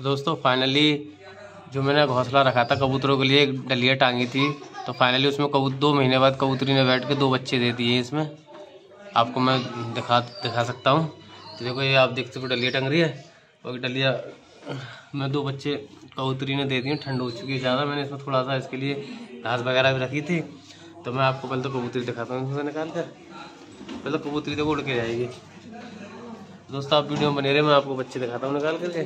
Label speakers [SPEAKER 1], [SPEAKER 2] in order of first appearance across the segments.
[SPEAKER 1] दोस्तों फाइनली जो मैंने घोंसला रखा था कबूतरों के लिए, एक डलिया टांगी थी तो फाइनली उसमें कबूत दो महीने बाद कबूतरी ने बैठ के दो बच्चे दे दिए इसमें। आपको मैं दिखा दिखा सकता हूँ। तो देखो, ये आप देख सकते हो डलिया टंग रही है। और डलिया, में दो बच्चे कबूतरी ने दे दिए, ठंड हो चुकी है ज़्यादा। मैंने इसमें थोड़ा सा इसके लिए घास वगैरह भी रखी थी। तो मैं आपको पहले तो कबूतरी दिखाता हूँ, इसमें निकाल कर। पहले तो कबूतरी तो उड़ के जाएगी। दोस्तों आप वीडियो बने रहे मैं आपको बच्चे दिखाता हूँ। निकाल करके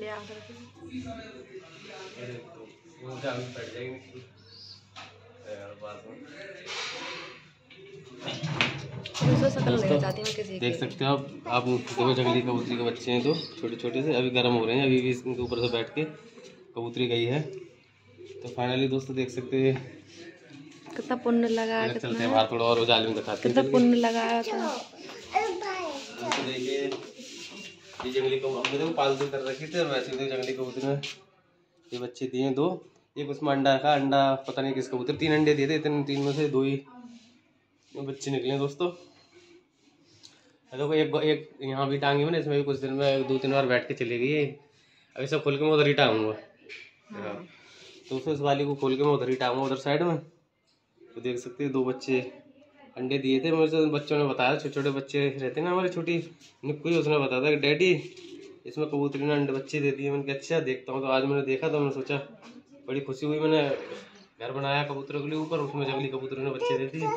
[SPEAKER 2] ले आ कर
[SPEAKER 1] देख सकते हो आप आप देखो जंगली कबूतरी के बच्चे हैं तो छोटे छोटे से अभी गर्म हो रहे हैं अभी भी इनके ऊपर से बैठ के कबूतरी गई है। तो फाइनली दोस्तों देख सकते हैं।
[SPEAKER 2] कितना पुण्य लगा
[SPEAKER 1] चलते हैं बाहर थोड़ा और जाल में दिखाते हैं।
[SPEAKER 2] कितना पुण्य लगाया था
[SPEAKER 1] तो देखिए ये जंगली कबूतर हमने तो पालतू कर रखी थी और वैसे भी जंगली कबूतर में ये बच्चे दिए दो। एक उसमें अंडा का अंडा पता नहीं किस कबूतर तीन अंडे दिए थे तीन तीन में से दो ही। बच्चे निकले दोस्तों। देखो एक एक यहाँ भी टांगी हुई ना इसमें भी कुछ दिन में दो तीन बार बैठ के चली गई है। अभी सब खोल के मैं उधर ही टांगूँगा। हाँ। तो उस वाली को खोल के मैं उधर ही टांगूँगा उधर साइड में। तो देख सकते हैं दो बच्चे। अंडे दिए थे मुझे बच्चों ने बताया, छोटे छोटे बच्चे रहते ना हमारी, छोटी निक्कू उसने बताया था कि, डैडी, इसमें कबूतरी ने अंडे बच्चे दे दिए, मैंने अच्छा देखता हूँ। तो आज मैंने देखा तो मैंने सोचा, बड़ी खुशी हुई, मैंने घर बनाया कबूतरों के लिए ऊपर, उसमें जंगली कबूतरों ने बच्चे दे दिए।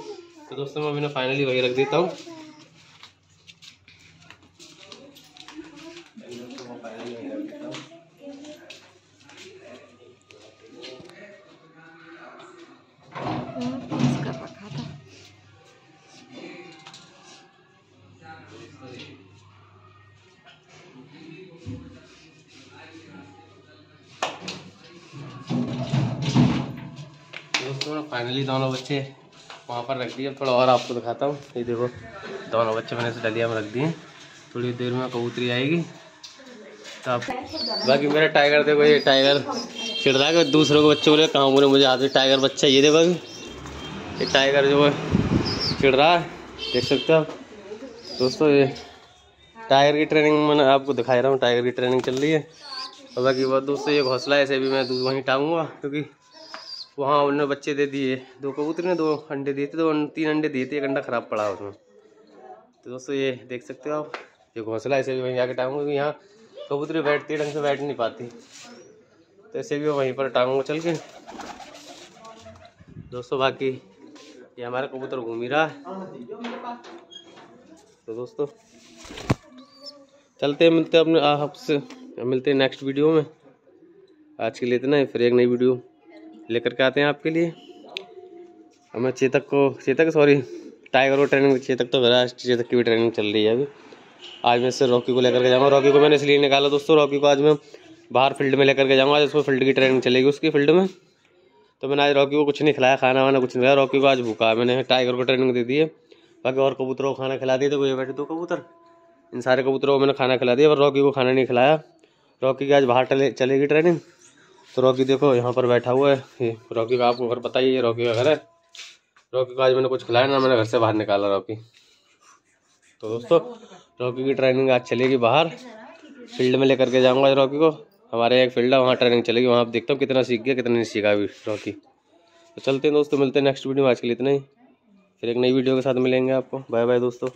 [SPEAKER 1] तो दोस्तों, मैं मैंने फाइनली वही रख देता हूँ। फाइनली दोनों बच्चे वहाँ पर रख दिए। थोड़ा और आपको दिखाता हूँ। ये देखो, दोनों बच्चे मैंने इसे डलिया में रख दिए। थोड़ी देर में कबूतरी आएगी। तो आप बाकी मेरा टाइगर देखो, ये टाइगर चिड़ रहा है दूसरों के बच्चे बोले, कहाँ बोले, मुझे आते टाइगर बच्चा ये देखो ये टाइगर जो है चिड़ रहा है। देख सकते हो दोस्तों, ये टाइगर की ट्रेनिंग मैंने आपको दिखा रहा हूँ। टाइगर की ट्रेनिंग चल रही है। और बाकी बहुत दोस्तों, ये घोंसला ऐसे भी मैं दूध वहीं टांगूँगा, क्योंकि वहाँ उन्होंने बच्चे दे दिए, दो कबूतर ने दो अंडे दिए थे दो तीन अंडे दिए थे, एक अंडा ख़राब पड़ा उसमें। तो दोस्तों ये देख सकते हो आप, ये घोंसला ऐसे भी वहीं जाके टांगूँगा, क्योंकि यहाँ कबूतरी बैठती ढंग से बैठ नहीं पाती। तो ऐसे भी वहीं पर टांगूँगा, चल के। दोस्तों बाकी ये हमारा कबूतर घूम ही रहा है। तो दोस्तों, चलते हैं, मिलते हैं अपने आपसे मिलते हैं नेक्स्ट वीडियो में। आज के लिए इतना ही, फिर एक नई वीडियो लेकर के आते हैं आपके लिए। हमें चेतक को, चेतक सॉरी टाइगर को ट्रेनिंग चेतक तो मेरा चेतक की भी ट्रेनिंग चल रही है अभी। आज मैं इससे रॉकी को लेकर के जाऊँगा। रॉकी को मैंने इसलिए निकाला दोस्तों रॉकी को आज मैं बाहर फ़ील्ड में लेकर के जाऊँगा, आज उसको फ़ील्ड की ट्रेनिंग चलेगी उसकी फ़ील्ड में। तो मैंने आज रॉकी को कुछ नहीं खिलाया, खाना वाना कुछ नहीं खाया। रॉकी को आज भूखा मैंने टाइगर को ट्रेनिंग दे दी है। बाकी और कबूतरों को खाना खिला दिया तो कोई बैठे दो कबूतर। इन सारे कबूतरों को मैंने खाना खिला दिया, पर रॉकी को खाना नहीं खिलाया। रॉकी की आज बाहर चलेगी ट्रेनिंग तो रॉकी देखो, यहाँ पर बैठा हुआ है। ये रॉकी का आपको घर पता ही है रॉकी का घर है। रॉकी को आज मैंने कुछ खिलाया ना, मैंने घर से बाहर निकाला रॉकी। तो दोस्तों, रॉकी की ट्रेनिंग आज चलेगी बाहर। फ़ील्ड में लेकर के जाऊँगा रॉकी को। हमारे एक फ़ील्ड है, वहाँ ट्रेनिंग चलेगी। वहाँ आप देखता हूँ कितना सीख गया, कितना नहीं सीखा अभी रॉकी। तो चलते हैं दोस्तों, मिलते हैं नेक्स्ट वीडियो में। आज के लिए इतना ही। फिर एक नई वीडियो के साथ मिलेंगे आपको। बाय बाय दोस्तों।